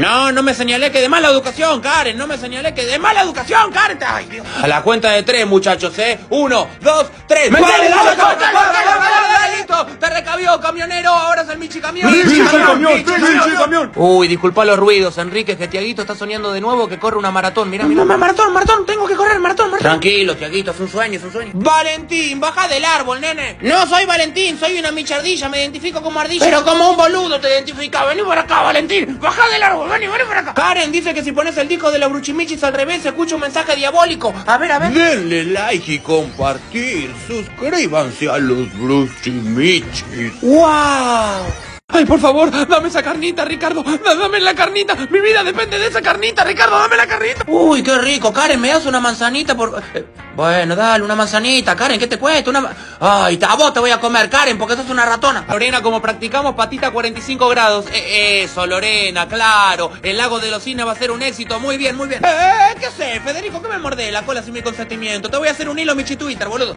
No, no me señalé que de mala educación, Karen. No me señalé que de mala educación, Karen. Ay, Dios. A la cuenta de tres, muchachos, ¿eh? Uno, dos, tres. ¡Me ¡Dale, Recabió, camionero. Ahora es el Michi Camión. Michi Camión, Michi Michi Camión. Uy, disculpa los ruidos, Enrique, que Tiaguito está soñando de nuevo que corre una maratón. Mira, mira. Maratón, maratón, tengo que correr, maratón, maratón. Tranquilo, Tiaguito, es un sueño, es un sueño. Valentín, baja del árbol, nene. No soy Valentín, soy una michardilla, me identifico como ardilla. Pero como un boludo te identifica. Vení por acá, Valentín. Baja del árbol, vení, vení por acá. Karen dice que si pones el disco de los bruchimichis al revés, se escucha un mensaje diabólico. A ver, a ver. Denle like y compartir. Suscríbanse a los Bruchimichis. ¡Wow! Ay, por favor, dame esa carnita, Ricardo. Da- Dame la carnita. Mi vida depende de esa carnita, Ricardo. Dame la carnita. Uy, qué rico. Karen, ¿me das una manzanita por...? eh, bueno, dale, una manzanita. Karen, ¿qué te cuesta? Una... Ay, a vos te voy a comer, Karen, porque sos una ratona. Lorena, como practicamos patita a 45 grados. Eh, eso, Lorena, claro. El lago de los cines va a ser un éxito. Muy bien, muy bien. Eh, ¿qué sé, Federico? ¿Qué me mordé la cola sin mi consentimiento? Te voy a hacer un hilo en mi Twitter, boludo.